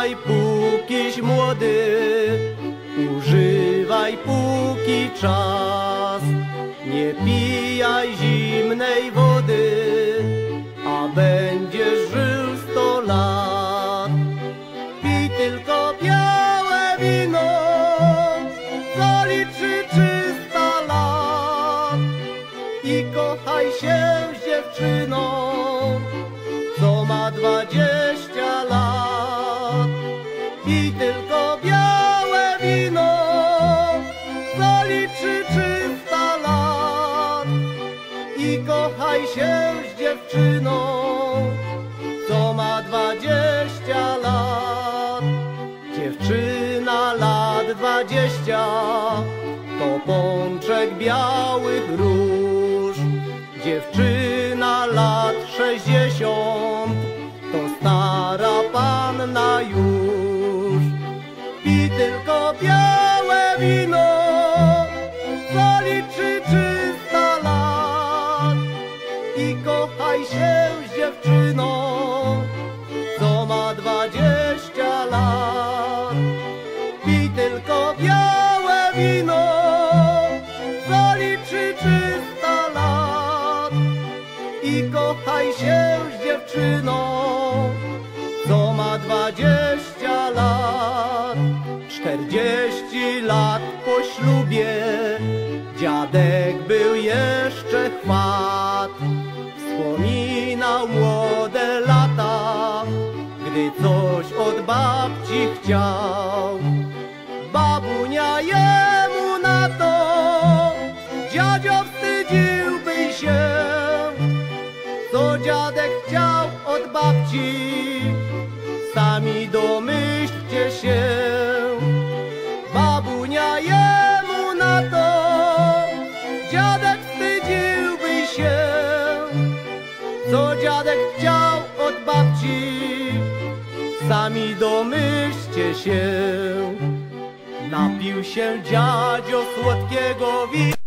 Używaj pókiś młody, używaj póki czas. Nie pijaj zimnej wody, a będziesz żył sto lat. Pij tylko białe wino, co liczy trzysta lat. I kochaj się z dziewczyną, dziewczyną, co ma dwadzieścia lat. Dziewczyna lat dwadzieścia, to pączek białych róż. Dziewczyna lat sześćdziesiąt, kochaj się z dziewczyną, co ma dwadzieścia lat. Czterdzieści lat po ślubie, dziadek był jeszcze chwat. Wspominał młode lata, gdy coś od babci chciał. Babunia jemu na to, dziadzio babci, sami domyślcie się. Babunia jemu na to, dziadek wstydziłby się, co dziadek chciał od babci, sami domyślcie się. Napił się dziadzio słodkiego wina,